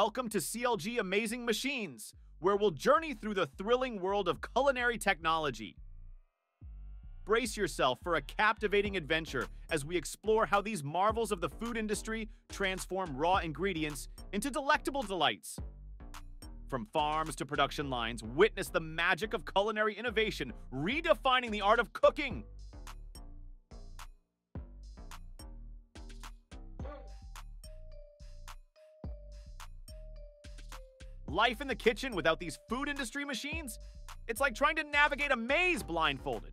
Welcome to CLG Amazing Machines, where we'll journey through the thrilling world of culinary technology. Brace yourself for a captivating adventure as we explore how these marvels of the food industry transform raw ingredients into delectable delights. From farms to production lines, witness the magic of culinary innovation redefining the art of cooking. Life in the kitchen without these food industry machines? It's like trying to navigate a maze blindfolded.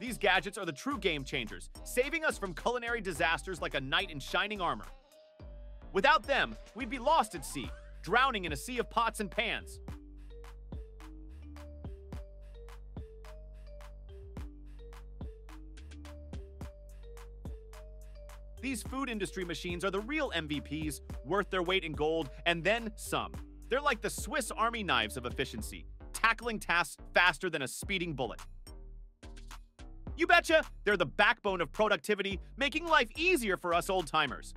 These gadgets are the true game changers, saving us from culinary disasters like a knight in shining armor. Without them, we'd be lost at sea, drowning in a sea of pots and pans. These food industry machines are the real MVPs, worth their weight in gold, and then some. They're like the Swiss Army knives of efficiency, tackling tasks faster than a speeding bullet. You betcha, they're the backbone of productivity, making life easier for us old timers.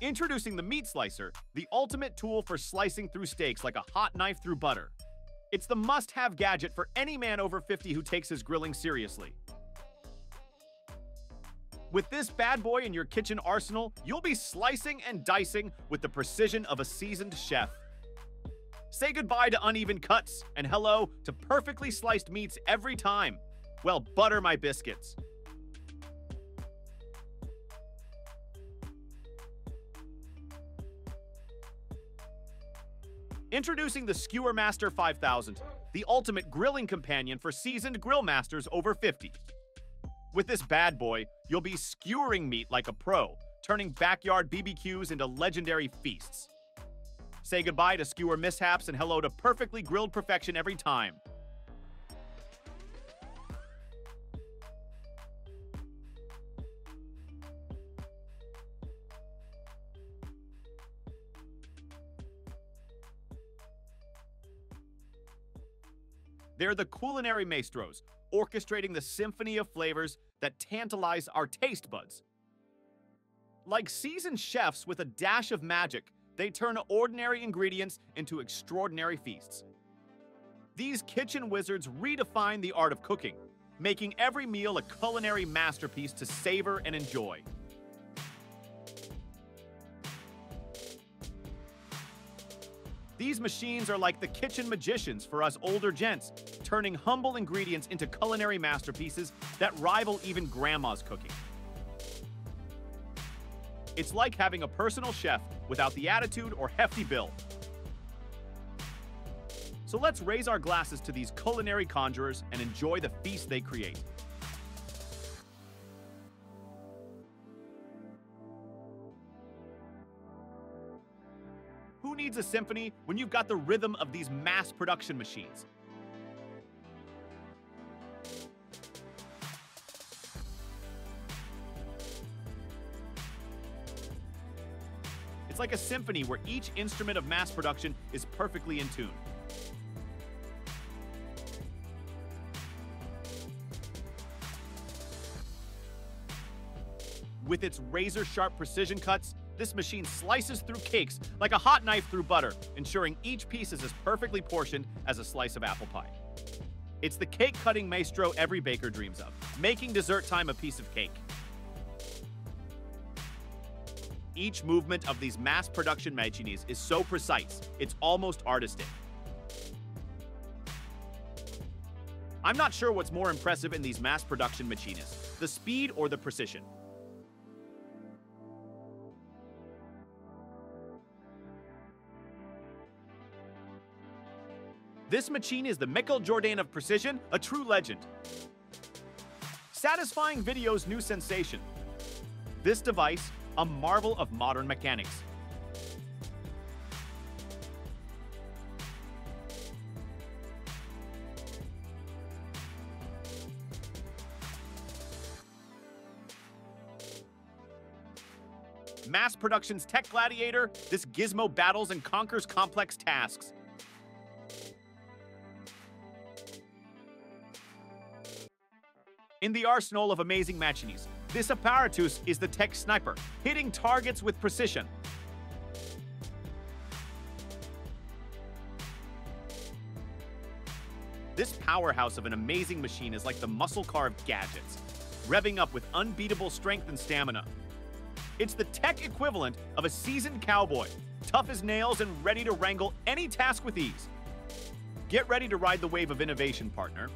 Introducing the Meat Slicer, the ultimate tool for slicing through steaks like a hot knife through butter. It's the must-have gadget for any man over 50 who takes his grilling seriously. With this bad boy in your kitchen arsenal, you'll be slicing and dicing with the precision of a seasoned chef. Say goodbye to uneven cuts and hello to perfectly sliced meats every time. Well, butter my biscuits. Introducing the Skewer Master 5000, the ultimate grilling companion for seasoned grill masters over 50. With this bad boy, you'll be skewering meat like a pro, turning backyard BBQs into legendary feasts. Say goodbye to skewer mishaps and hello to perfectly grilled perfection every time. They're the culinary maestros, orchestrating the symphony of flavors that tantalize our taste buds. Like seasoned chefs with a dash of magic, they turn ordinary ingredients into extraordinary feasts. These kitchen wizards redefine the art of cooking, making every meal a culinary masterpiece to savor and enjoy. These machines are like the kitchen magicians for us older gents, turning humble ingredients into culinary masterpieces that rival even grandma's cooking. It's like having a personal chef without the attitude or hefty bill. So let's raise our glasses to these culinary conjurers and enjoy the feast they create. Who needs a symphony when you've got the rhythm of these mass production machines? It's like a symphony where each instrument of mass production is perfectly in tune. With its razor-sharp precision cuts, this machine slices through cakes like a hot knife through butter, ensuring each piece is as perfectly portioned as a slice of apple pie. It's the cake-cutting maestro every baker dreams of, making dessert time a piece of cake. Each movement of these mass production machines is so precise, it's almost artistic. I'm not sure what's more impressive in these mass production machines, the speed or the precision. This machine is the Michael Jordan of precision, a true legend. Satisfying video's new sensation. This device, a marvel of modern mechanics. Mass production's tech gladiator, this gizmo battles and conquers complex tasks. In the arsenal of amazing machines, this apparatus is the Tech Sniper, hitting targets with precision. This powerhouse of an amazing machine is like the muscle-carved gadgets, revving up with unbeatable strength and stamina. It's the tech equivalent of a seasoned cowboy, tough as nails and ready to wrangle any task with ease. Get ready to ride the wave of innovation, partner.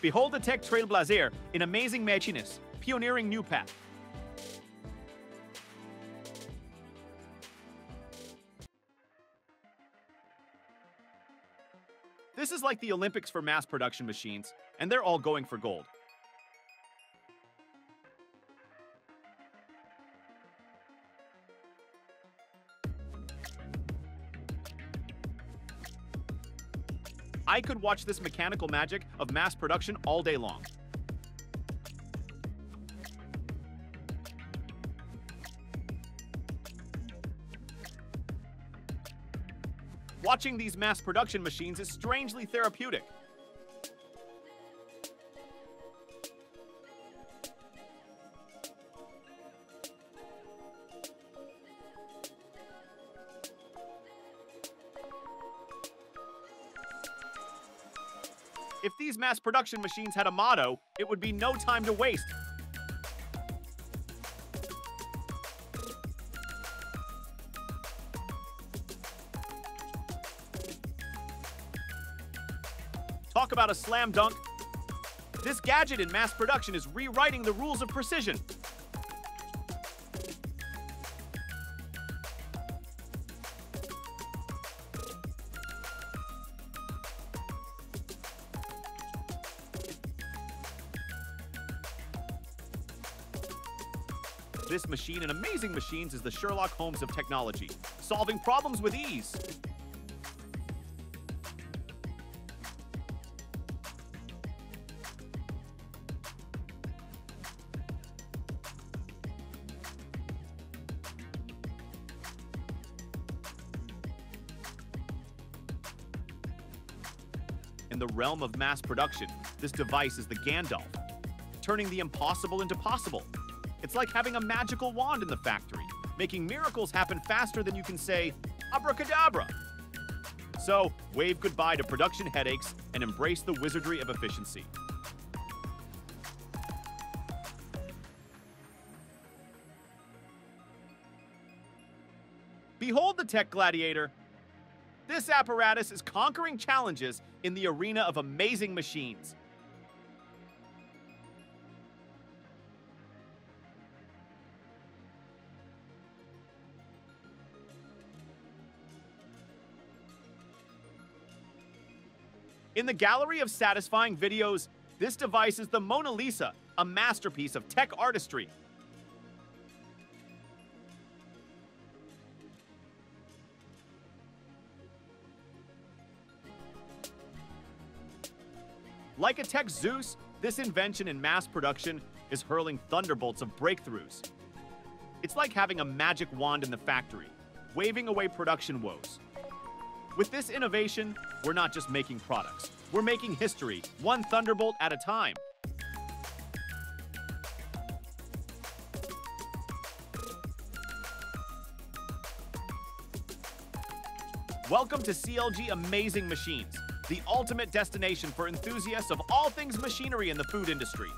Behold the tech trailblazer in amazing matchiness, pioneering new path. This is like the Olympics for mass production machines, and they're all going for gold. I could watch this mechanical magic of mass production all day long. Watching these mass production machines is strangely therapeutic. Mass production machines had a motto, it would be no time to waste. Talk about a slam dunk. This gadget in mass production is rewriting the rules of precision. This machine and amazing machines is the Sherlock Holmes of technology, solving problems with ease. In the realm of mass production, this device is the Gandalf, turning the impossible into possible. It's like having a magical wand in the factory, making miracles happen faster than you can say, abracadabra. So, wave goodbye to production headaches and embrace the wizardry of efficiency. Behold the Tech Gladiator. This apparatus is conquering challenges in the arena of amazing machines. In the gallery of satisfying videos, this device is the Mona Lisa, a masterpiece of tech artistry. Like a tech Zeus, this invention in mass production is hurling thunderbolts of breakthroughs. It's like having a magic wand in the factory, waving away production woes. With this innovation, we're not just making products, we're making history, one thunderbolt at a time. Welcome to CLG Amazing Machines, the ultimate destination for enthusiasts of all things machinery in the food industry.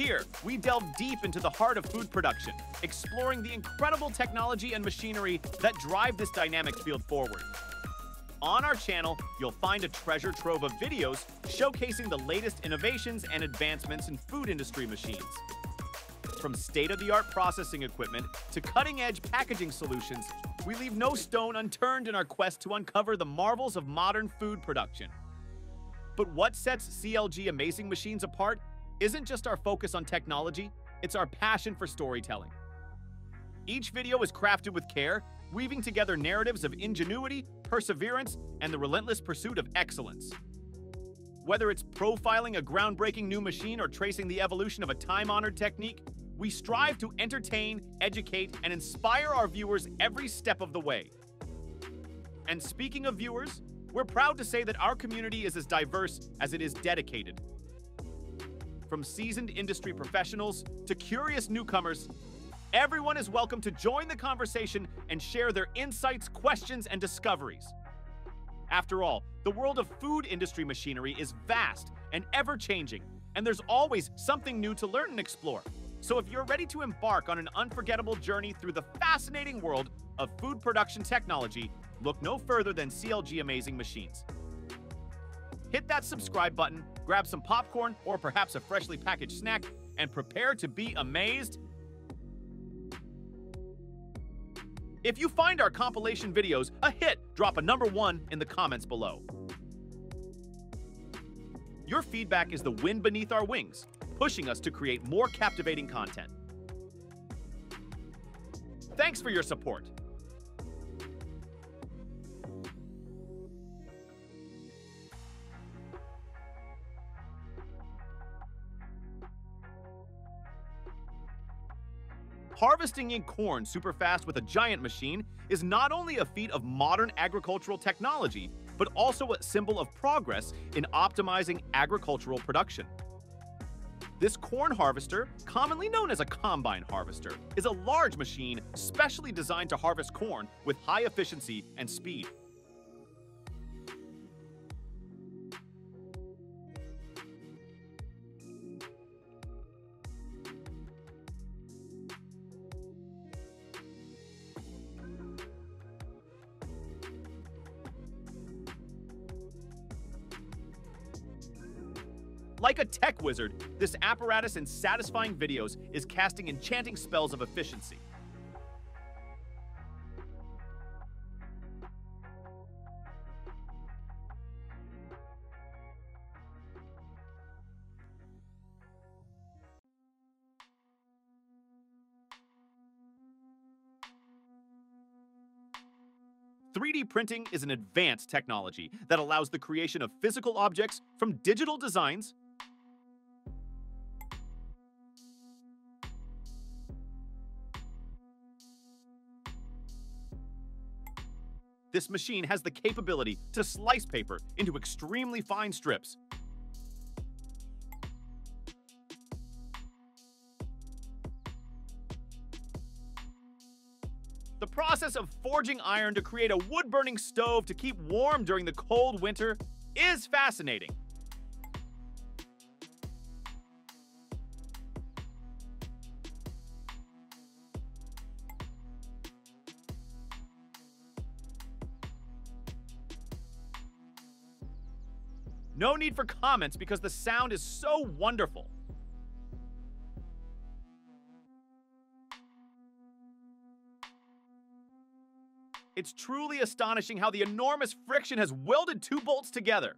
Here, we delve deep into the heart of food production, exploring the incredible technology and machinery that drive this dynamic field forward. On our channel, you'll find a treasure trove of videos showcasing the latest innovations and advancements in food industry machines. From state-of-the-art processing equipment to cutting-edge packaging solutions, we leave no stone unturned in our quest to uncover the marvels of modern food production. But what sets CLG Amazing Machines apart isn't just our focus on technology, it's our passion for storytelling. Each video is crafted with care, weaving together narratives of ingenuity, perseverance, and the relentless pursuit of excellence. Whether it's profiling a groundbreaking new machine or tracing the evolution of a time-honored technique, we strive to entertain, educate, and inspire our viewers every step of the way. And speaking of viewers, we're proud to say that our community is as diverse as it is dedicated. From seasoned industry professionals to curious newcomers, everyone is welcome to join the conversation and share their insights, questions, and discoveries. After all, the world of food industry machinery is vast and ever changing, and there's always something new to learn and explore. So if you're ready to embark on an unforgettable journey through the fascinating world of food production technology, look no further than CLG Amazing Machines. Hit that subscribe button, grab some popcorn or perhaps a freshly packaged snack, and prepare to be amazed. If you find our compilation videos a hit, drop a number one in the comments below. Your feedback is the wind beneath our wings, pushing us to create more captivating content. Thanks for your support. Harvesting in corn super fast with a giant machine is not only a feat of modern agricultural technology, but also a symbol of progress in optimizing agricultural production. This corn harvester, commonly known as a combine harvester, is a large machine specially designed to harvest corn with high efficiency and speed. Like a tech wizard, this apparatus in satisfying videos is casting enchanting spells of efficiency. Printing is an advanced technology that allows the creation of physical objects from digital designs This machine has the capability to slice paper into extremely fine strips. The process of forging iron to create a wood-burning stove to keep warm during the cold winter is fascinating. No need for comments because the sound is so wonderful. It's truly astonishing how the enormous friction has welded two bolts together.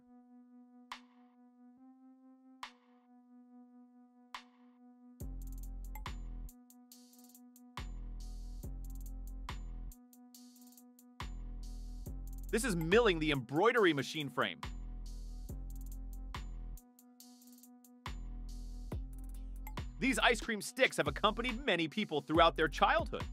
This is milling the embroidery machine frame. These ice cream sticks have accompanied many people throughout their childhood.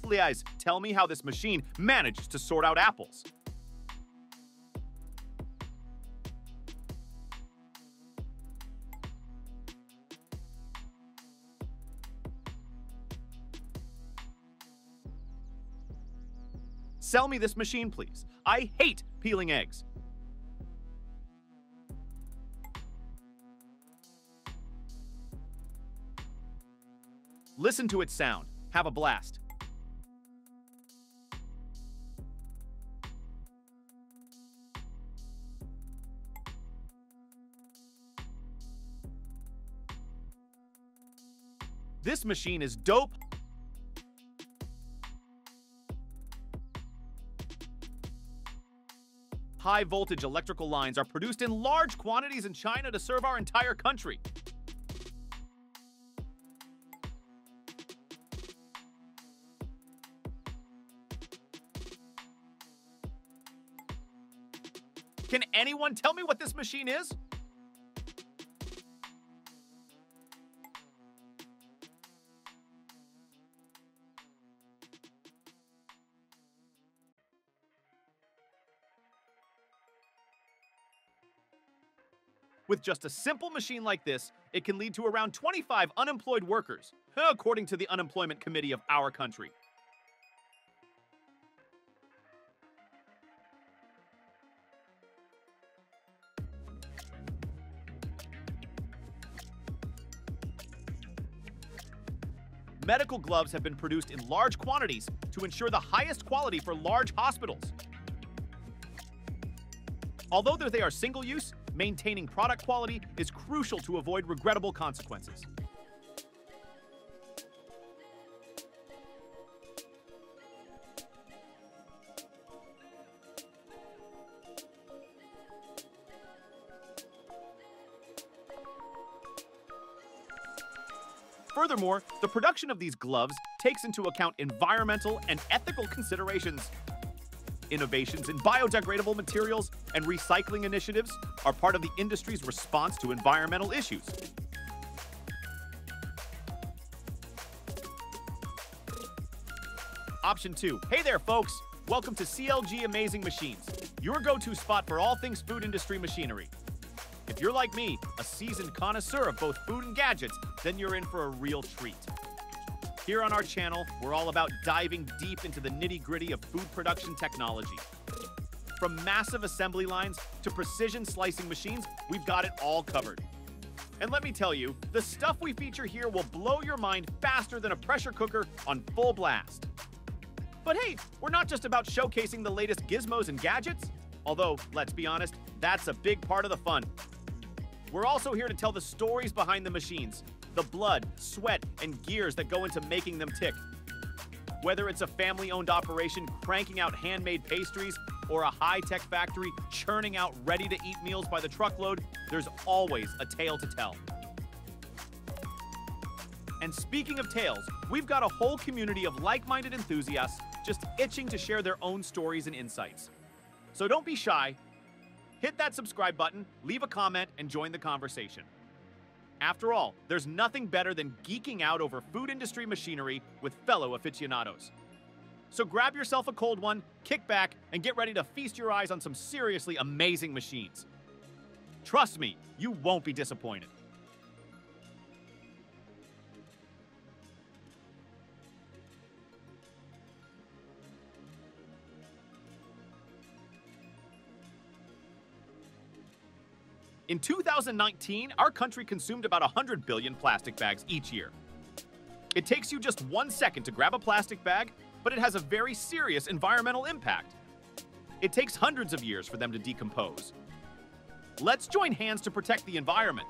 Please tell me how this machine manages to sort out apples. Sell me this machine, please. I hate peeling eggs. Listen to its sound. Have a blast. This machine is dope high voltage electrical lines are produced in large quantities in China to serve our entire country. Can anyone tell me what this machine is? With just a simple machine like this, it can lead to around 25 unemployed workers, according to the Unemployment Committee of our country. Medical gloves have been produced in large quantities to ensure the highest quality for large hospitals. Although they are single use, maintaining product quality is crucial to avoid regrettable consequences. Furthermore, the production of these gloves takes into account environmental and ethical considerations. Innovations in biodegradable materials and recycling initiatives are part of the industry's response to environmental issues. Option 2. Hey there, folks! Welcome to CLG Amazing Machines, your go-to spot for all things food industry machinery. If you're like me, a seasoned connoisseur of both food and gadgets, then you're in for a real treat. Here on our channel, we're all about diving deep into the nitty gritty of food production technology. From massive assembly lines to precision slicing machines, we've got it all covered. And let me tell you, the stuff we feature here will blow your mind faster than a pressure cooker on full blast. But hey, we're not just about showcasing the latest gizmos and gadgets. Although, let's be honest, that's a big part of the fun. We're also here to tell the stories behind the machines, the blood, sweat, and gears that go into making them tick. Whether it's a family owned operation cranking out handmade pastries or a high tech factory churning out ready to eat meals by the truckload, there's always a tale to tell. And speaking of tales, we've got a whole community of like minded enthusiasts just itching to share their own stories and insights. So don't be shy. Hit that subscribe button, leave a comment, and join the conversation. After all, there's nothing better than geeking out over food industry machinery with fellow aficionados. So grab yourself a cold one, kick back, and get ready to feast your eyes on some seriously amazing machines. Trust me, you won't be disappointed. In 2019, our country consumed about 100 billion plastic bags each year. It takes you just one second to grab a plastic bag, but it has a very serious environmental impact. It takes hundreds of years for them to decompose. Let's join hands to protect the environment.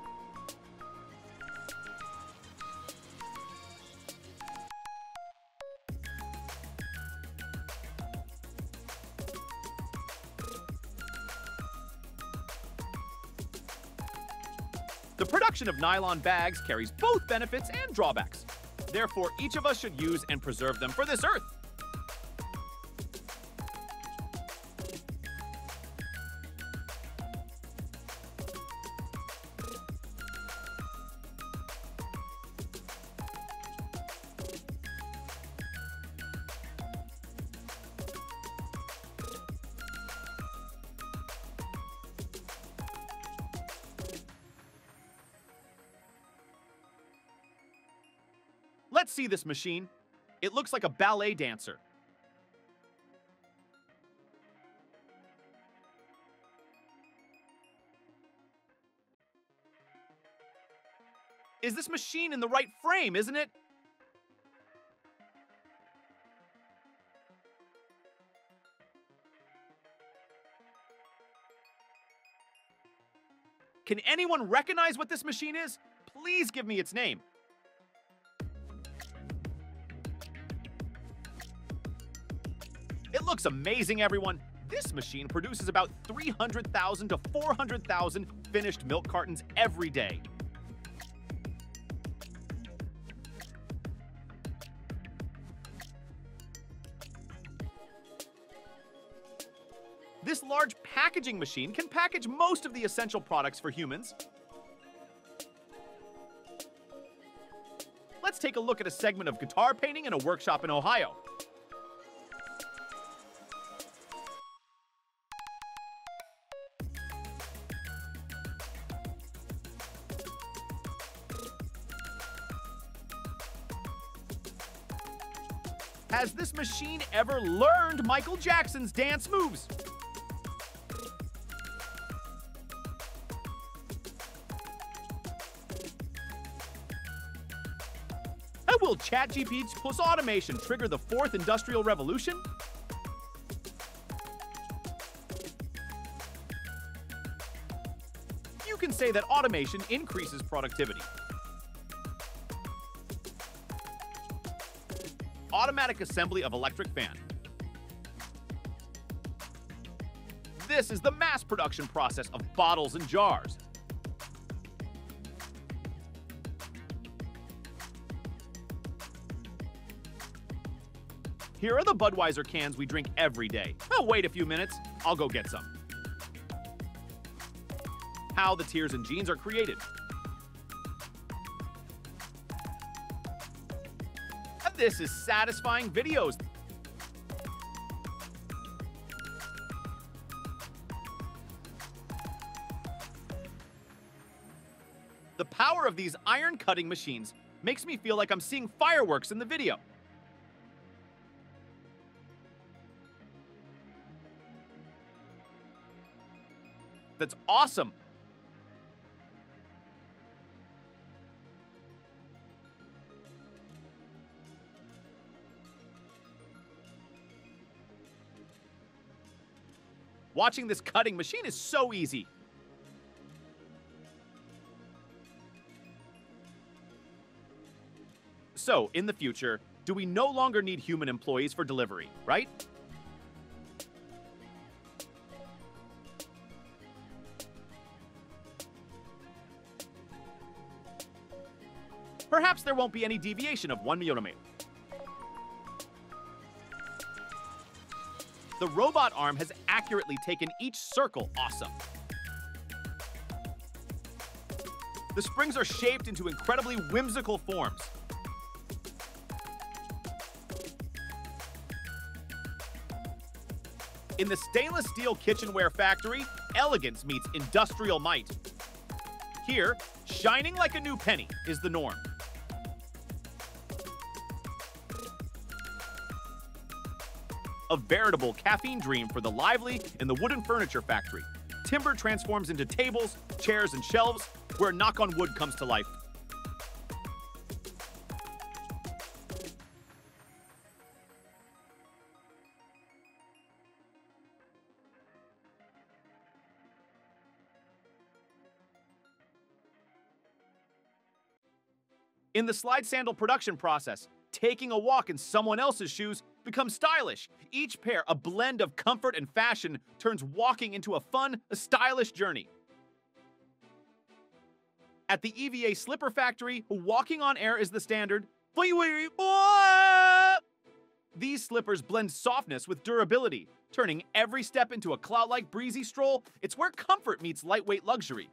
Production of nylon bags carries both benefits and drawbacks. Therefore, each of us should use and preserve them for this earth. This machine. It looks like a ballet dancer. Is this machine in the right frame, isn't it? Can anyone recognize what this machine is? Please give me its name. Looks amazing, everyone. This machine produces about 300,000 to 400,000 finished milk cartons every day. This large packaging machine can package most of the essential products for humans. Let's take a look at a segment of guitar painting in a workshop in Ohio. Has this machine ever learned Michael Jackson's dance moves? How will ChatGPT plus automation trigger the fourth industrial revolution? You can say that automation increases productivity. Automatic assembly of electric fan. This is the mass production process of bottles and jars. Here are the Budweiser cans we drink every day. Oh, wait a few minutes. I'll go get some. How the tears and jeans are created. This is satisfying videos. The power of these iron cutting machines makes me feel like I'm seeing fireworks in the video. That's awesome. Watching this cutting machine is so easy. So, in the future, do we no longer need human employees for delivery, right? Perhaps there won't be any deviation of one millimeter. The robot arm has accurately taken each circle awesome. The springs are shaped into incredibly whimsical forms. In the stainless steel kitchenware factory, elegance meets industrial might. Here, shining like a new penny is the norm. A veritable caffeine dream for the lively in the wooden furniture factory. Timber transforms into tables, chairs, and shelves, where knock on wood comes to life. In the slide sandal production process, taking a walk in someone else's shoes becomes stylish. Each pair, a blend of comfort and fashion, turns walking into a fun, a stylish journey. At the EVA Slipper Factory, walking on air is the standard. These slippers blend softness with durability, turning every step into a cloud-like breezy stroll. It's where comfort meets lightweight luxury.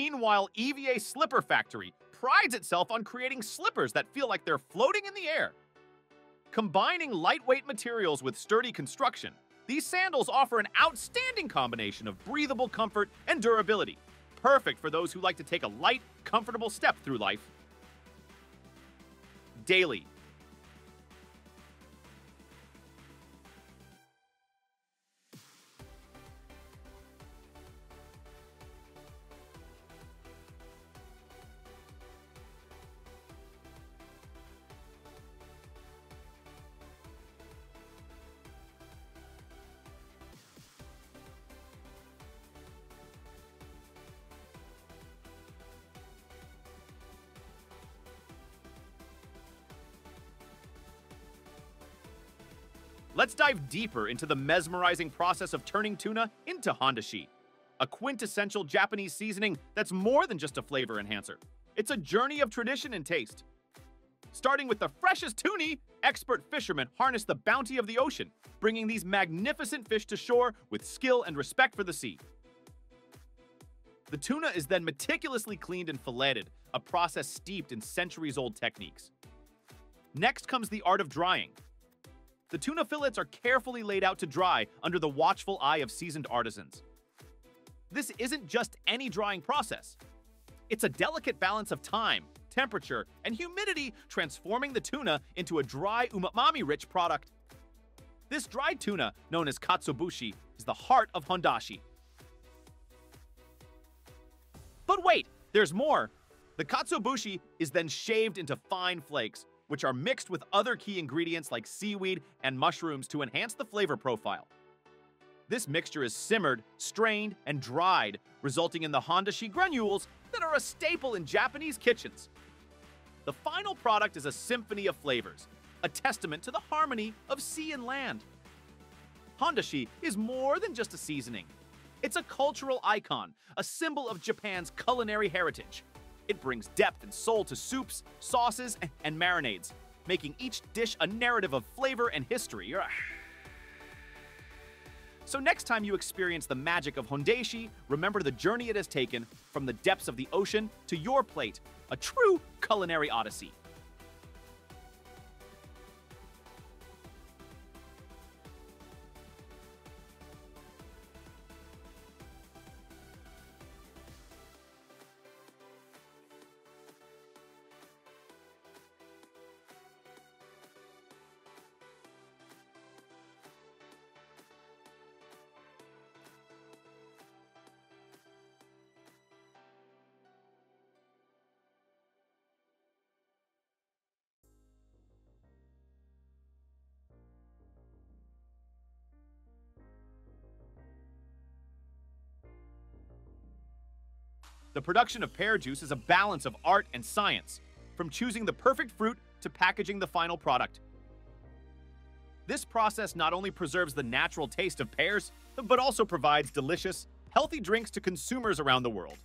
Meanwhile, EVA Slipper Factory prides itself on creating slippers that feel like they're floating in the air. Combining lightweight materials with sturdy construction, these sandals offer an outstanding combination of breathable comfort and durability, perfect for those who like to take a light, comfortable step through life. Daily, Let's dive deeper into the mesmerizing process of turning tuna into Hondashi, a quintessential Japanese seasoning that's more than just a flavor enhancer. It's a journey of tradition and taste. Starting with the freshest tuna, expert fishermen harness the bounty of the ocean, bringing these magnificent fish to shore with skill and respect for the sea. The tuna is then meticulously cleaned and filleted, a process steeped in centuries-old techniques. Next comes the art of drying. The tuna fillets are carefully laid out to dry under the watchful eye of seasoned artisans. This isn't just any drying process. It's a delicate balance of time, temperature, and humidity transforming the tuna into a dry, umami-rich product. This dried tuna, known as katsuobushi, is the heart of hondashi. But wait, there's more. The katsuobushi is then shaved into fine flakes, which are mixed with other key ingredients like seaweed and mushrooms to enhance the flavor profile. This mixture is simmered, strained, and dried, resulting in the hondashi granules that are a staple in Japanese kitchens. The final product is a symphony of flavors, a testament to the harmony of sea and land. Hondashi is more than just a seasoning. It's a cultural icon, a symbol of Japan's culinary heritage. It brings depth and soul to soups, sauces, and marinades, making each dish a narrative of flavor and history. So next time you experience the magic of Hondashi, remember the journey it has taken from the depths of the ocean to your plate, a true culinary odyssey. The production of pear juice is a balance of art and science, from choosing the perfect fruit to packaging the final product. This process not only preserves the natural taste of pears, but also provides delicious, healthy drinks to consumers around the world.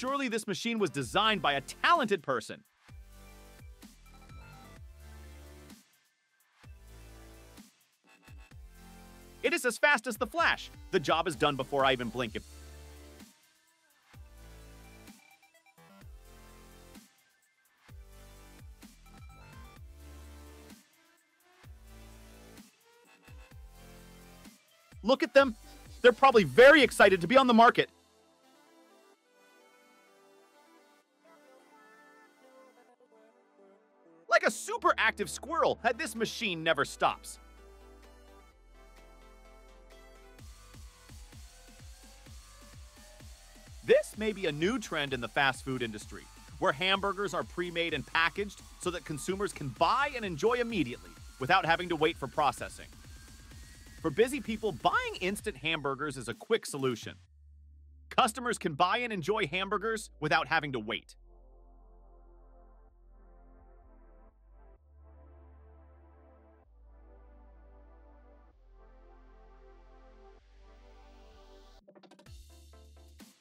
Surely this machine was designed by a talented person. It is as fast as the Flash. The job is done before I even blink. It. Look at them. They're probably very excited to be on the market. Active squirrel, uh, this machine never stops. This may be a new trend in the fast food industry, where hamburgers are pre-made and packaged so that consumers can buy and enjoy immediately without having to wait for processing. For busy people, buying instant hamburgers is a quick solution. Customers can buy and enjoy hamburgers without having to wait.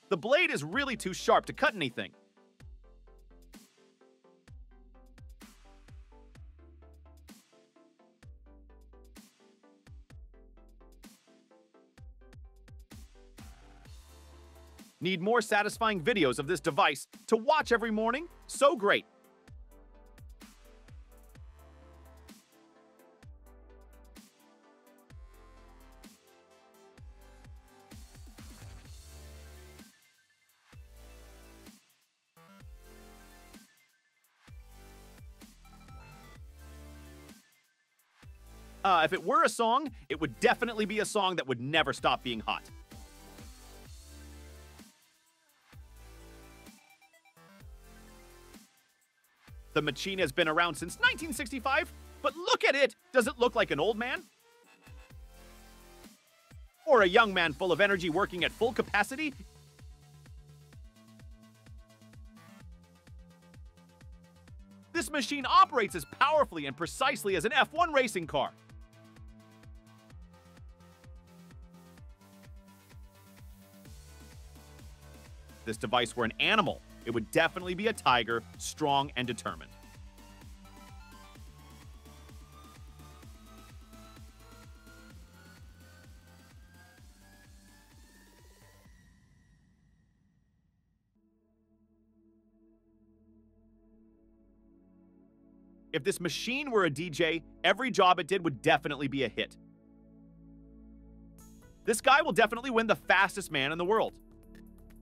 The blade is really too sharp to cut anything. Need more satisfying videos of this device to watch every morning? So great! Uh, if it were a song, it would definitely be a song that would never stop being hot. The machine has been around since 1965, but look at it! Does it look like an old man? Or a young man full of energy working at full capacity? This machine operates as powerfully and precisely as an F1 racing car. This device were an animal, it would definitely be a tiger, strong and determined. If this machine were a DJ, every job it did would definitely be a hit. This guy will definitely win the fastest man in the world.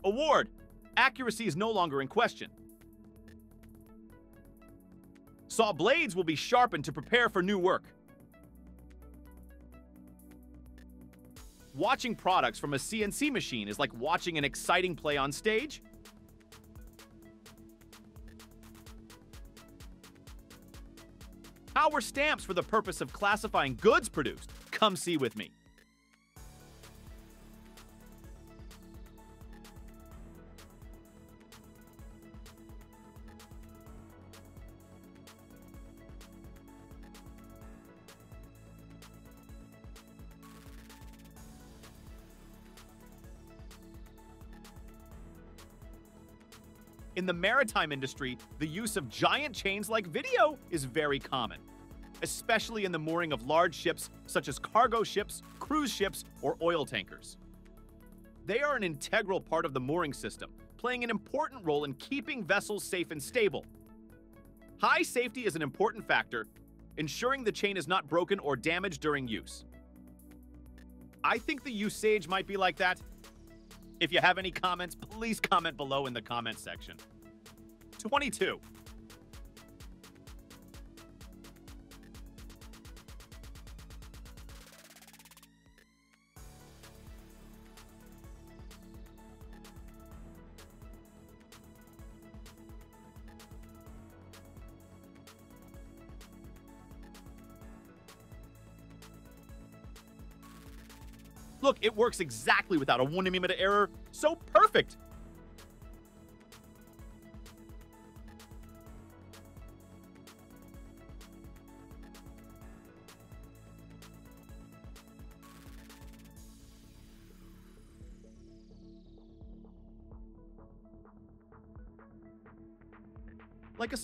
Award accuracy is no longer in question. Saw blades will be sharpened to prepare for new work. Watching products from a CNC machine is like watching an exciting play on stage. How were stamps for the purpose of classifying goods produced? Come see with me. The maritime industry, the use of giant chains like video is very common, especially in the mooring of large ships such as cargo ships, cruise ships, or oil tankers. They are an integral part of the mooring system, playing an important role in keeping vessels safe and stable. High safety is an important factor, ensuring the chain is not broken or damaged during use. I think the usage might be like that, if you have any comments, please comment below in the comment section. 22. Look, it works exactly without a 1 millimeter error. So perfect.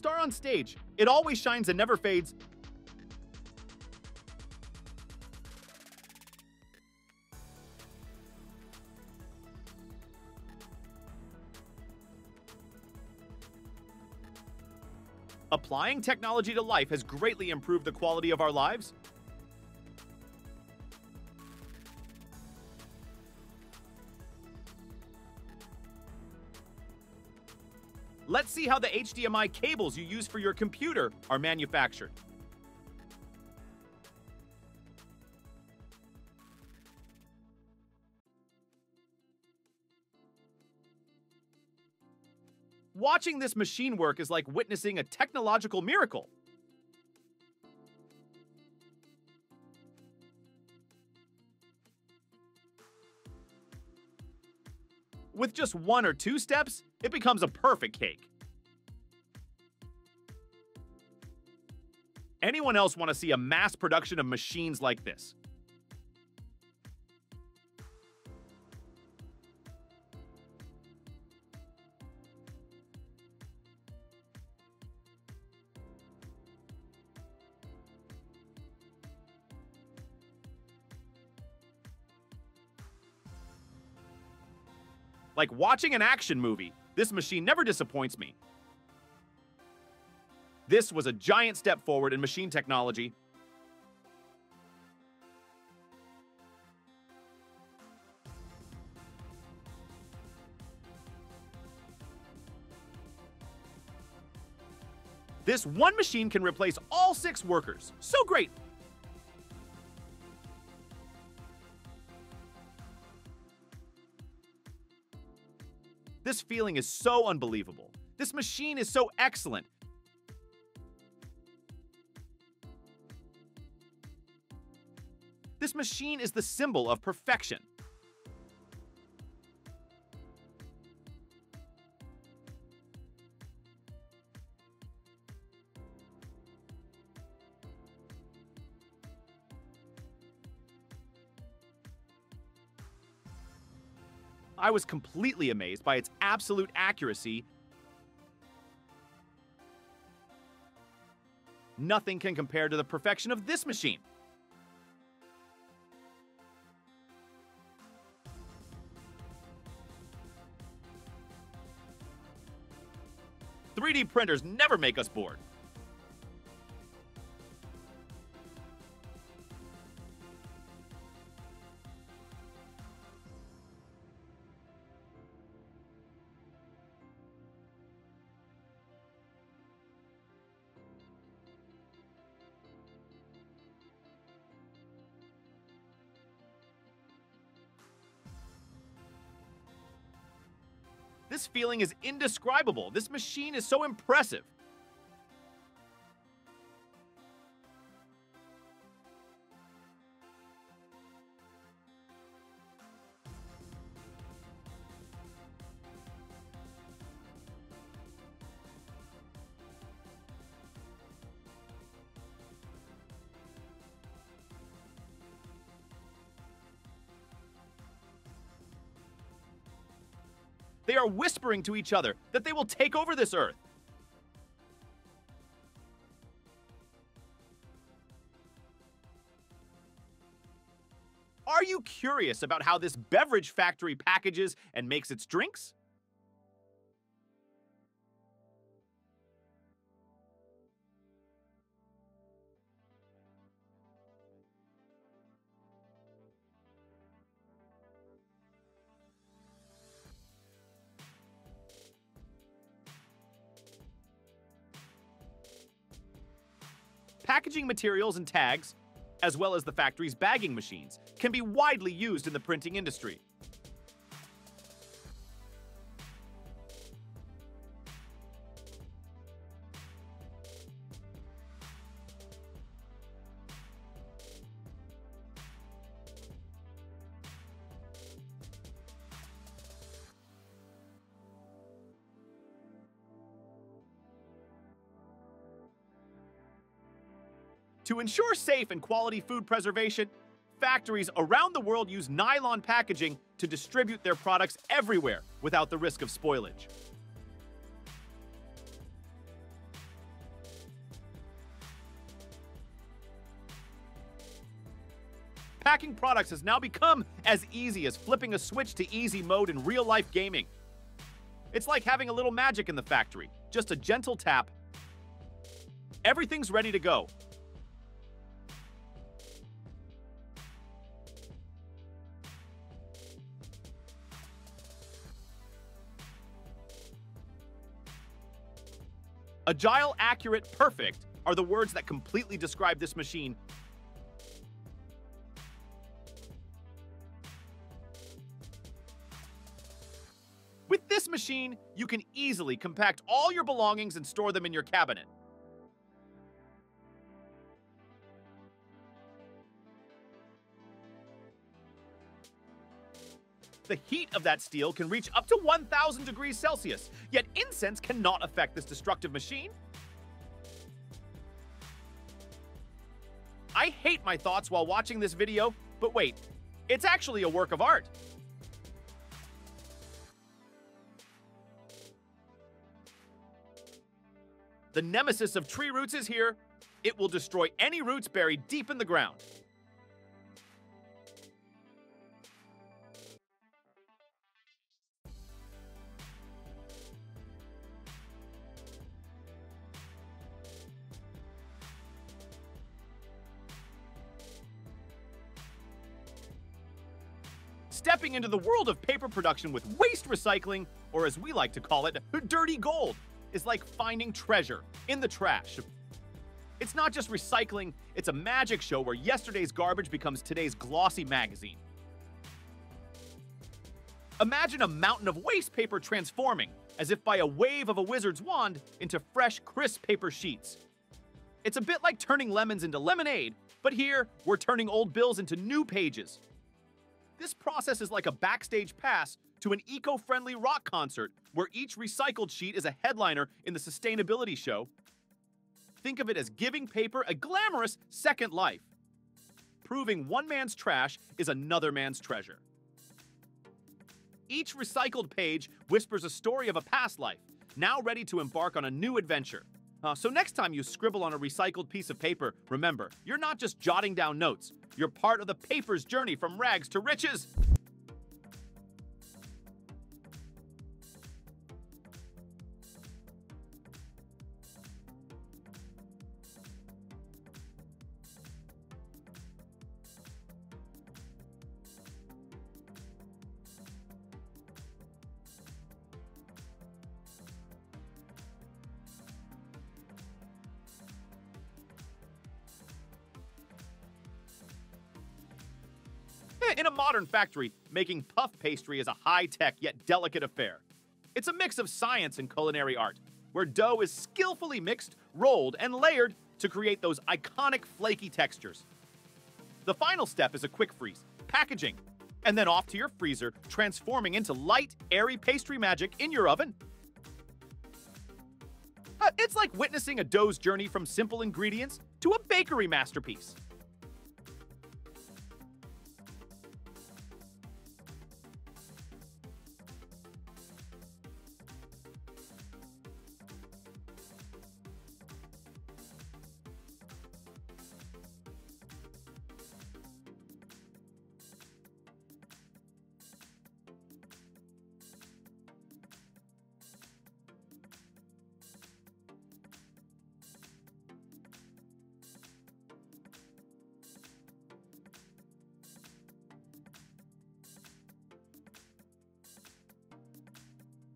Star on stage, it always shines and never fades. Applying technology to life has greatly improved the quality of our lives. Let's see how the HDMI cables you use for your computer are manufactured. Watching this machine work is like witnessing a technological miracle. With just one or two steps, it becomes a perfect cake. Anyone else want to see a mass production of machines like this? Like watching an action movie, this machine never disappoints me. This was a giant step forward in machine technology. This one machine can replace all six workers. So great! This feeling is so unbelievable. This machine is so excellent. This machine is the symbol of perfection. I was completely amazed by its absolute accuracy. Nothing can compare to the perfection of this machine. Printers never make us bored. Feeling is indescribable. This machine is so impressive. Whispering to each other that they will take over this earth. Are you curious about how this beverage factory packages and makes its drinks? Packaging materials and tags, as well as the factory's bagging machines, can be widely used in the printing industry. To ensure safe and quality food preservation, factories around the world use nylon packaging to distribute their products everywhere without the risk of spoilage. Packing products has now become as easy as flipping a switch to easy mode in real-life gaming. It's like having a little magic in the factory, just a gentle tap. Everything's ready to go, Agile, accurate, perfect are the words that completely describe this machine. With this machine, you can easily compact all your belongings and store them in your cabinet. The heat of that steel can reach up to 1,000 degrees Celsius, yet incense cannot affect this destructive machine. I hate my thoughts while watching this video, but wait, it's actually a work of art. The nemesis of tree roots is here. It will destroy any roots buried deep in the ground. Stepping into the world of paper production with waste recycling, or as we like to call it, dirty gold, is like finding treasure in the trash. It's not just recycling, it's a magic show where yesterday's garbage becomes today's glossy magazine. Imagine a mountain of waste paper transforming, as if by a wave of a wizard's wand, into fresh, crisp paper sheets. It's a bit like turning lemons into lemonade, but here, we're turning old bills into new pages, this process is like a backstage pass to an eco friendly rock concert where each recycled sheet is a headliner in the sustainability show. Think of it as giving paper a glamorous second life, proving one man's trash is another man's treasure. Each recycled page whispers a story of a past life, now ready to embark on a new adventure. Uh, so next time you scribble on a recycled piece of paper, remember, you're not just jotting down notes. You're part of the paper's journey from rags to riches. Modern factory, making puff pastry is a high-tech yet delicate affair. It's a mix of science and culinary art, where dough is skillfully mixed, rolled, and layered to create those iconic flaky textures. The final step is a quick freeze, packaging, and then off to your freezer, transforming into light, airy pastry magic in your oven. Uh, it's like witnessing a dough's journey from simple ingredients to a bakery masterpiece.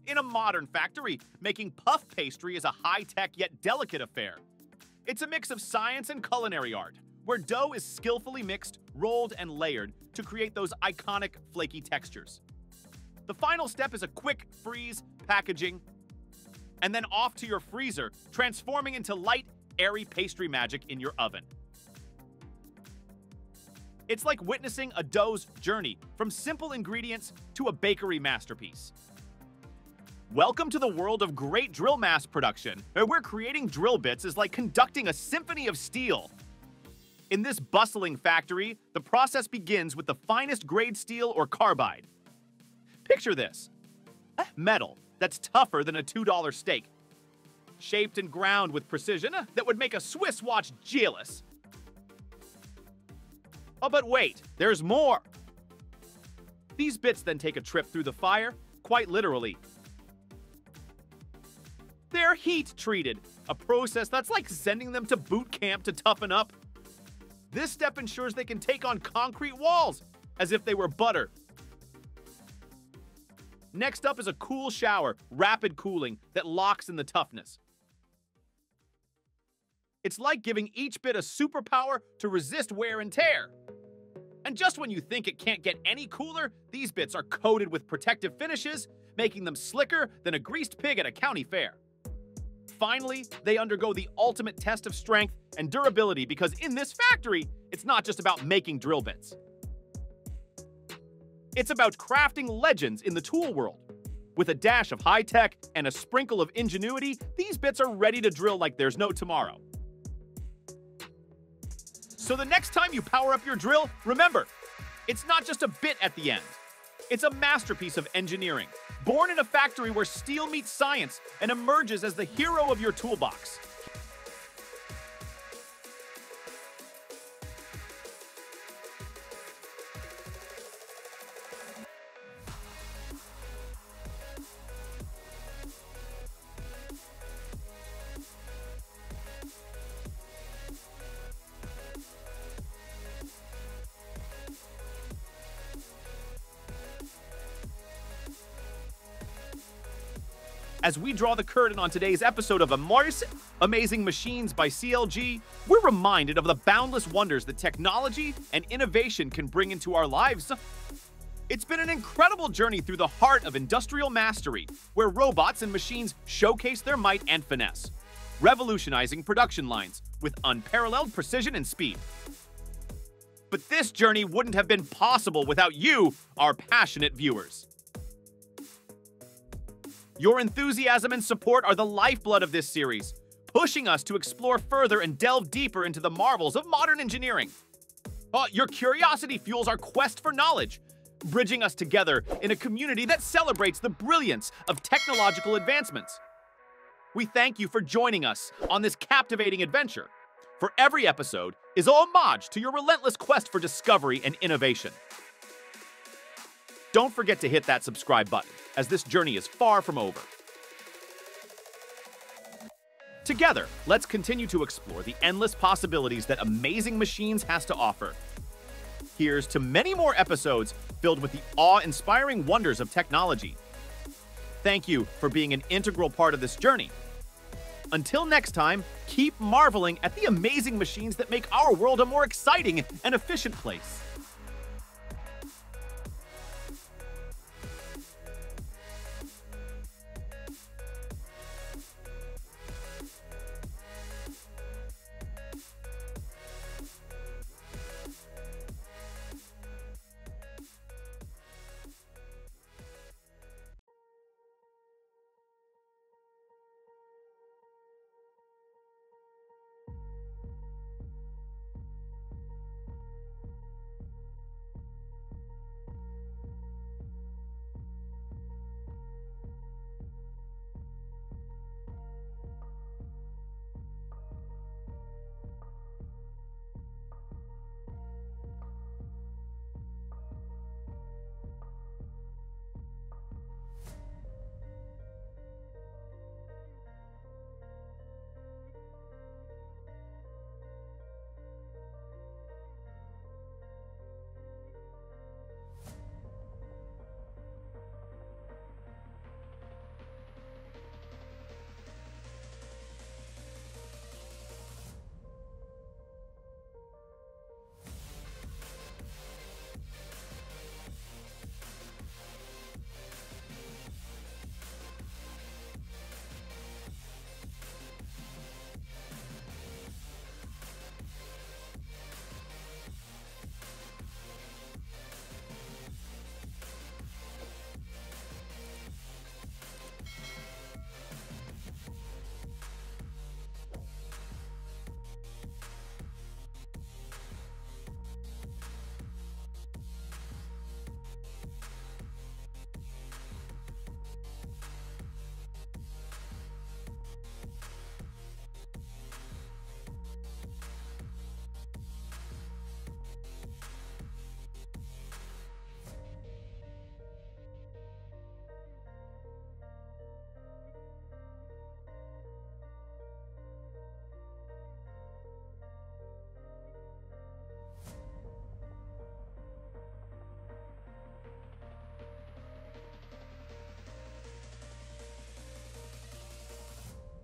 In a modern factory, making puff pastry is a high-tech yet delicate affair. It's a mix of science and culinary art, where dough is skillfully mixed, rolled, and layered to create those iconic flaky textures. The final step is a quick freeze, packaging, and then off to your freezer, transforming into light, airy pastry magic in your oven. It's like witnessing a dough's journey from simple ingredients to a bakery masterpiece. Welcome to the world of great drill mass production, where creating drill bits is like conducting a symphony of steel. In this bustling factory, the process begins with the finest grade steel or carbide. Picture this metal that's tougher than a $2 steak, shaped and ground with precision that would make a Swiss watch jealous. Oh, but wait, there's more! These bits then take a trip through the fire, quite literally. They're heat treated, a process that's like sending them to boot camp to toughen up. This step ensures they can take on concrete walls, as if they were butter. Next up is a cool shower, rapid cooling, that locks in the toughness. It's like giving each bit a superpower to resist wear and tear. And just when you think it can't get any cooler, these bits are coated with protective finishes, making them slicker than a greased pig at a county fair. Finally, they undergo the ultimate test of strength and durability because in this factory, it's not just about making drill bits. It's about crafting legends in the tool world. With a dash of high tech and a sprinkle of ingenuity, these bits are ready to drill like there's no tomorrow. So the next time you power up your drill, remember, it's not just a bit at the end. It's a masterpiece of engineering, born in a factory where steel meets science and emerges as the hero of your toolbox. As we draw the curtain on today's episode of Amorce Amazing Machines by CLG, we're reminded of the boundless wonders that technology and innovation can bring into our lives. It's been an incredible journey through the heart of industrial mastery, where robots and machines showcase their might and finesse, revolutionizing production lines with unparalleled precision and speed. But this journey wouldn't have been possible without you, our passionate viewers. Your enthusiasm and support are the lifeblood of this series, pushing us to explore further and delve deeper into the marvels of modern engineering. Uh, your curiosity fuels our quest for knowledge, bridging us together in a community that celebrates the brilliance of technological advancements. We thank you for joining us on this captivating adventure. For every episode is a homage to your relentless quest for discovery and innovation. Don't forget to hit that subscribe button, as this journey is far from over. Together, let's continue to explore the endless possibilities that Amazing Machines has to offer. Here's to many more episodes filled with the awe-inspiring wonders of technology. Thank you for being an integral part of this journey. Until next time, keep marveling at the amazing machines that make our world a more exciting and efficient place.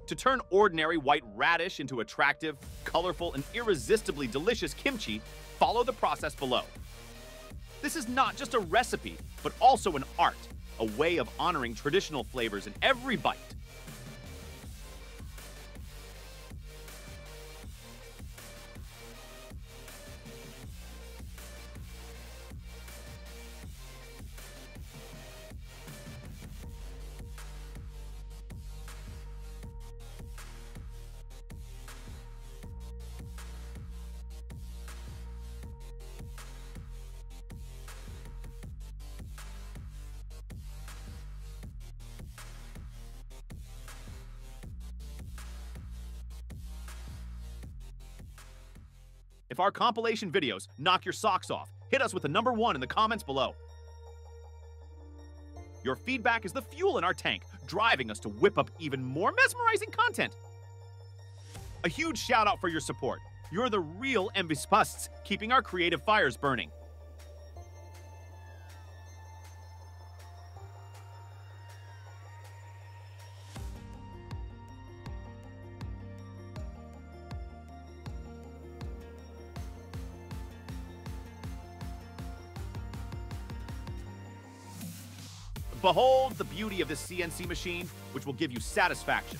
To turn ordinary white radish into attractive, colorful, and irresistibly delicious kimchi, follow the process below. This is not just a recipe, but also an art, a way of honoring traditional flavors in every bite. Our compilation videos knock your socks off, hit us with a number one in the comments below. Your feedback is the fuel in our tank, driving us to whip up even more mesmerizing content. A huge shout out for your support. You're the real ambispusts keeping our creative fires burning. Behold the beauty of this CNC machine, which will give you satisfaction.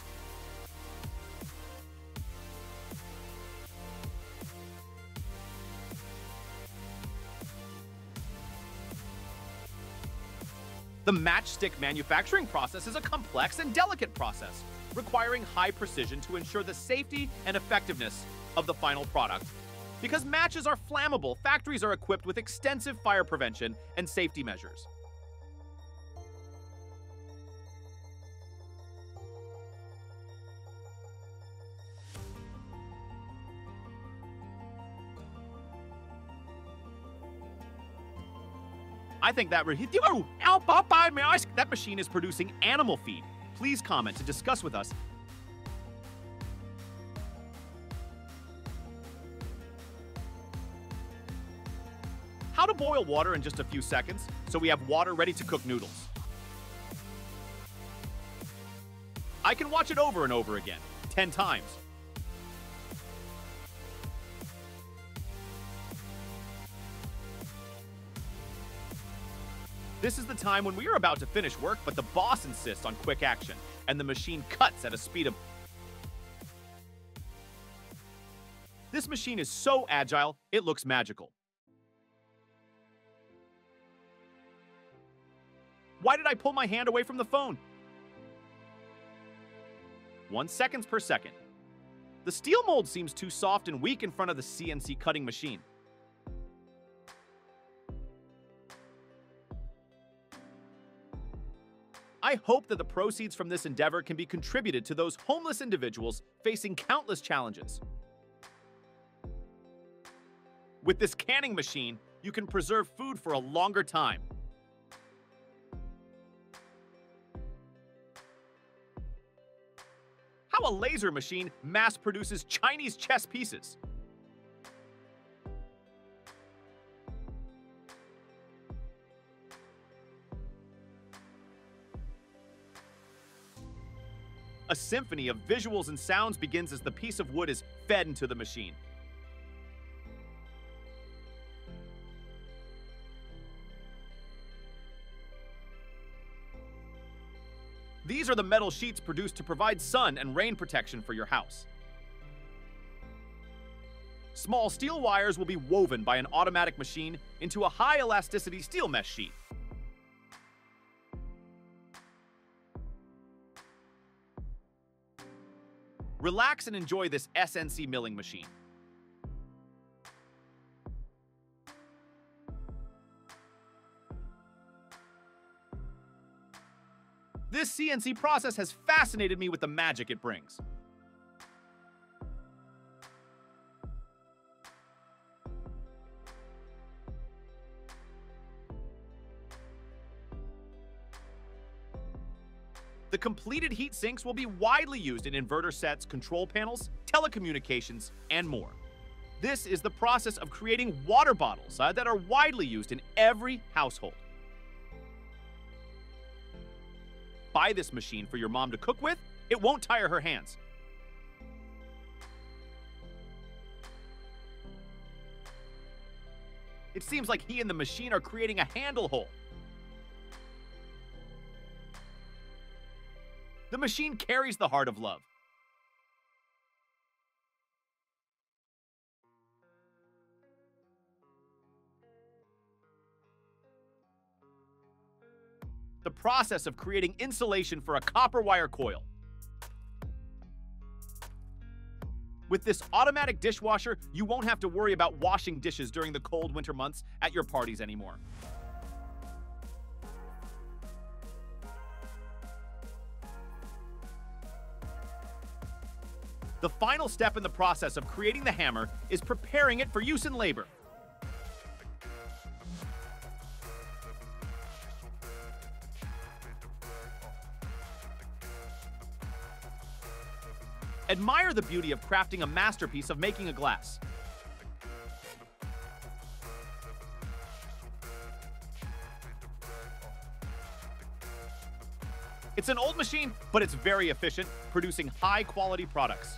The matchstick manufacturing process is a complex and delicate process, requiring high precision to ensure the safety and effectiveness of the final product. Because matches are flammable, factories are equipped with extensive fire prevention and safety measures. I think that oh, Popeye, may I ask? That machine is producing animal feed. Please comment to discuss with us. How to boil water in just a few seconds, so we have water ready to cook noodles. I can watch it over and over again, 10 times. This is the time when we are about to finish work, but the boss insists on quick action, and the machine cuts at a speed of... This machine is so agile, it looks magical. Why did I pull my hand away from the phone? One seconds per second. The steel mold seems too soft and weak in front of the CNC cutting machine. I hope that the proceeds from this endeavor can be contributed to those homeless individuals facing countless challenges. With this canning machine, you can preserve food for a longer time. How a laser machine mass produces Chinese chess pieces. A symphony of visuals and sounds begins as the piece of wood is fed into the machine. These are the metal sheets produced to provide sun and rain protection for your house. Small steel wires will be woven by an automatic machine into a high elasticity steel mesh sheet. Relax and enjoy this CNC milling machine. This CNC process has fascinated me with the magic it brings. The completed heat sinks will be widely used in inverter sets, control panels, telecommunications, and more. This is the process of creating water bottles uh, that are widely used in every household. Buy this machine for your mom to cook with. It won't tire her hands. It seems like he and the machine are creating a handle hole. The machine carries the heart of love. The process of creating insulation for a copper wire coil. With this automatic dishwasher, you won't have to worry about washing dishes during the cold winter months at your parties anymore. The final step in the process of creating the hammer is preparing it for use in labor. Admire the beauty of crafting a masterpiece of making a glass. It's an old machine, but it's very efficient, producing high quality products.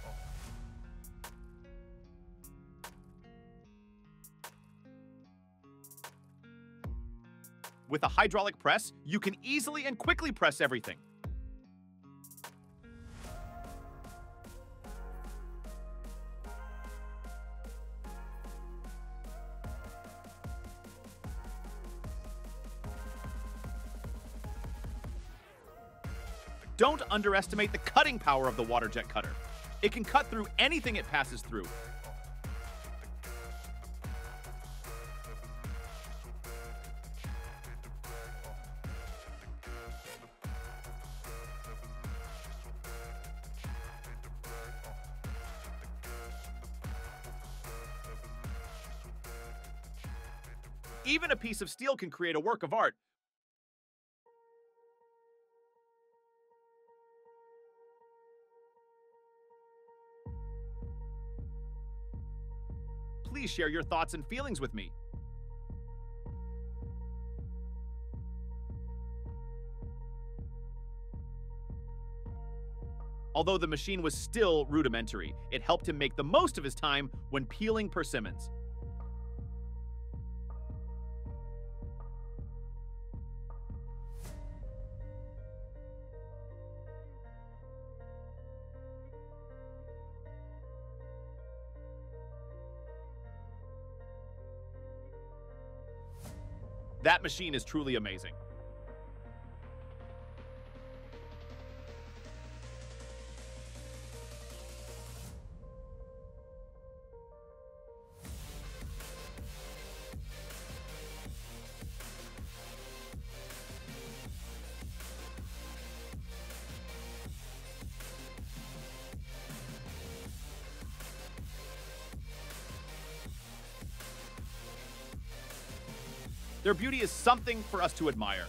With a hydraulic press, you can easily and quickly press everything. Don't underestimate the cutting power of the water jet cutter. It can cut through anything it passes through. Can create a work of art, please share your thoughts and feelings with me. Although the machine was still rudimentary, it helped him make the most of his time when peeling persimmons. Machine is truly amazing. Beauty is something for us to admire.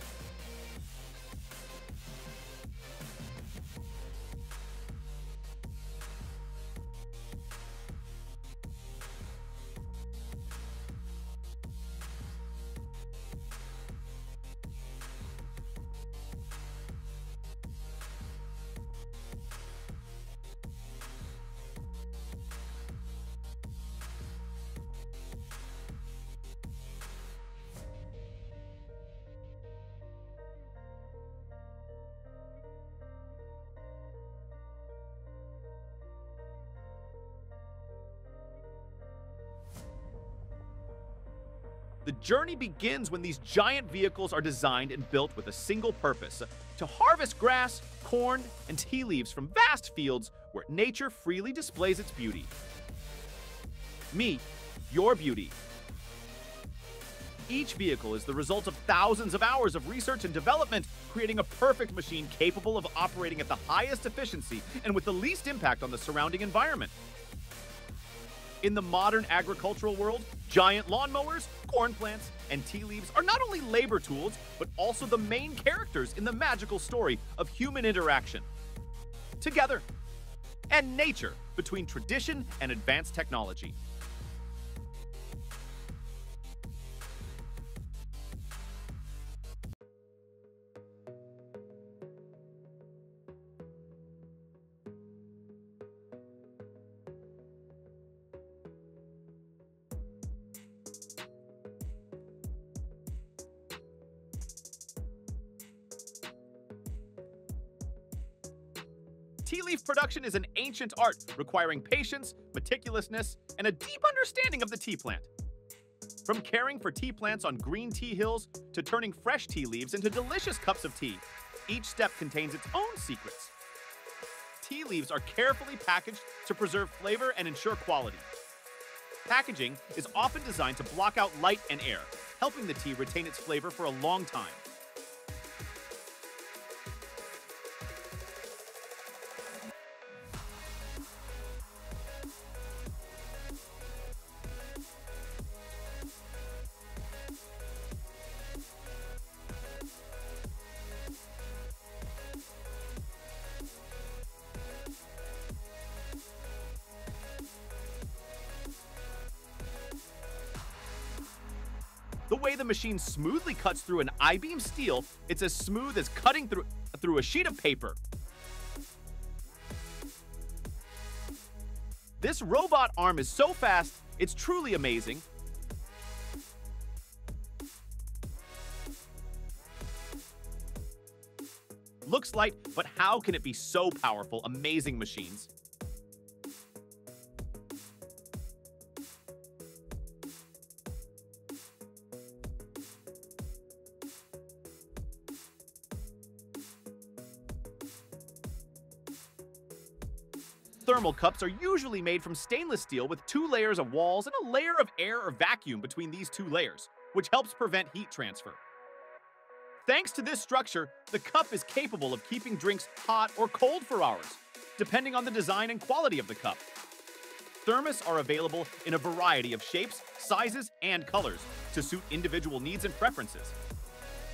The journey begins when these giant vehicles are designed and built with a single purpose to harvest grass, corn, and tea leaves from vast fields where nature freely displays its beauty. Me, your beauty. Each vehicle is the result of thousands of hours of research and development, creating a perfect machine capable of operating at the highest efficiency and with the least impact on the surrounding environment. In the modern agricultural world, giant lawnmowers, corn plants, and tea leaves are not only labor tools, but also the main characters in the magical story of human interaction. Together, and nature between tradition and advanced technology. Ancient art requiring patience, meticulousness, and a deep understanding of the tea plant. From caring for tea plants on green tea hills to turning fresh tea leaves into delicious cups of tea, each step contains its own secrets. Tea leaves are carefully packaged to preserve flavor and ensure quality. Packaging is often designed to block out light and air, helping the tea retain its flavor for a long time. The way the machine smoothly cuts through an I-beam steel, it's as smooth as cutting through, through a sheet of paper. This robot arm is so fast, it's truly amazing. Looks light, but how can it be so powerful? Amazing machines. Thermal cups are usually made from stainless steel with two layers of walls and a layer of air or vacuum between these two layers, which helps prevent heat transfer. Thanks to this structure, the cup is capable of keeping drinks hot or cold for hours, depending on the design and quality of the cup. Thermos are available in a variety of shapes, sizes, and colors to suit individual needs and preferences.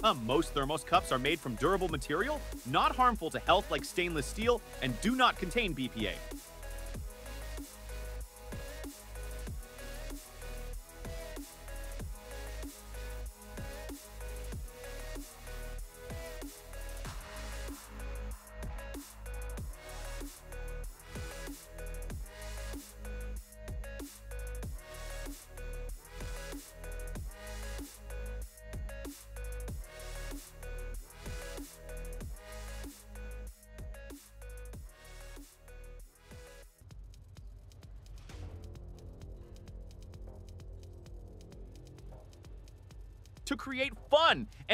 Uh, most thermos cups are made from durable material, not harmful to health like stainless steel, and do not contain BPA.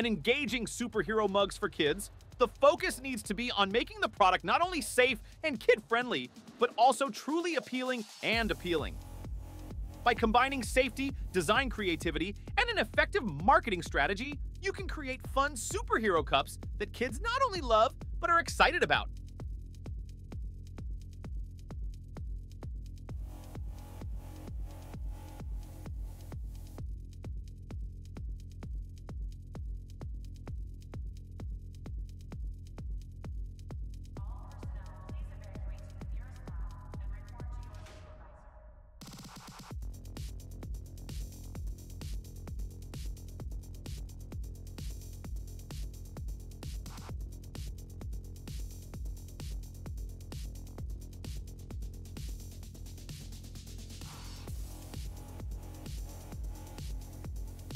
Engaging superhero mugs for kids, the focus needs to be on making the product not only safe and kid-friendly, but also truly appealing and appealing. By combining safety, design creativity, and an effective marketing strategy, you can create fun superhero cups that kids not only love, but are excited about.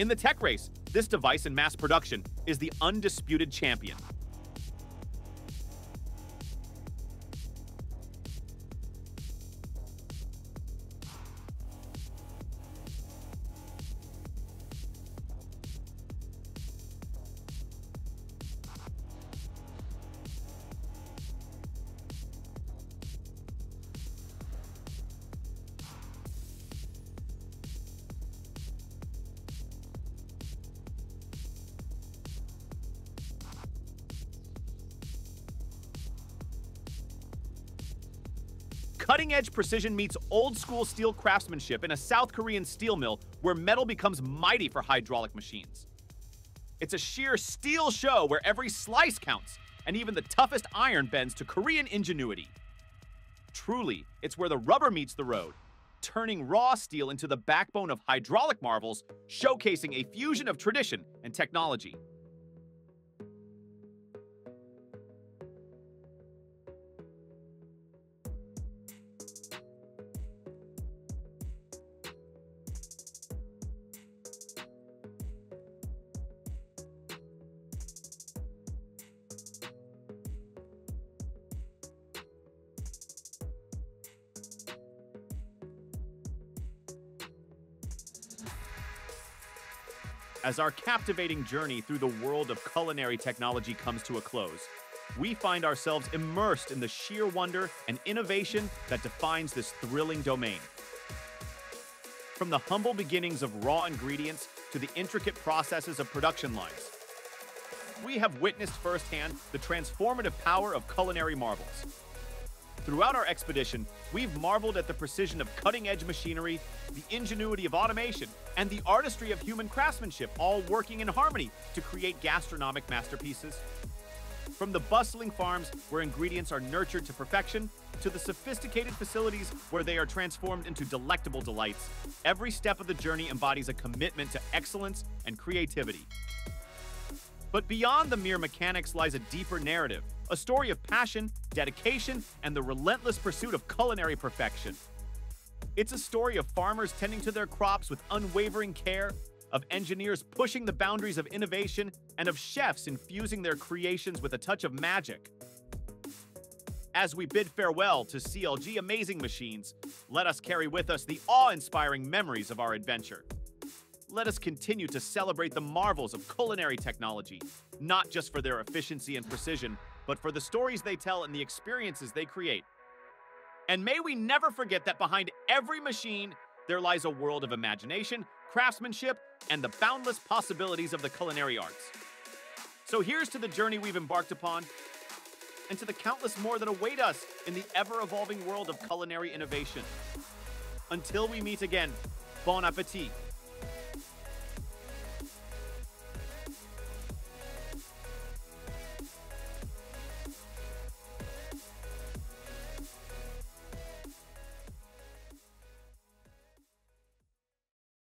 In the tech race, this device in mass production is the undisputed champion. Cutting edge precision meets old school steel craftsmanship in a South Korean steel mill where metal becomes mighty for hydraulic machines. It's a sheer steel show where every slice counts, and even the toughest iron bends to Korean ingenuity. Truly, it's where the rubber meets the road, turning raw steel into the backbone of hydraulic marvels, showcasing a fusion of tradition and technology. As our captivating journey through the world of culinary technology comes to a close, we find ourselves immersed in the sheer wonder and innovation that defines this thrilling domain. From the humble beginnings of raw ingredients to the intricate processes of production lines, we have witnessed firsthand the transformative power of culinary marvels. Throughout our expedition, we've marveled at the precision of cutting-edge machinery, the ingenuity of automation, and the artistry of human craftsmanship, all working in harmony to create gastronomic masterpieces. From the bustling farms where ingredients are nurtured to perfection, to the sophisticated facilities where they are transformed into delectable delights, every step of the journey embodies a commitment to excellence and creativity. But beyond the mere mechanics lies a deeper narrative, a story of passion, dedication, and the relentless pursuit of culinary perfection. It's a story of farmers tending to their crops with unwavering care, of engineers pushing the boundaries of innovation, and of chefs infusing their creations with a touch of magic. As we bid farewell to CLG Amazing Machines, let us carry with us the awe-inspiring memories of our adventure let us continue to celebrate the marvels of culinary technology, not just for their efficiency and precision, but for the stories they tell and the experiences they create. And may we never forget that behind every machine, there lies a world of imagination, craftsmanship, and the boundless possibilities of the culinary arts. So here's to the journey we've embarked upon, and to the countless more that await us in the ever-evolving world of culinary innovation. Until we meet again, bon appetit!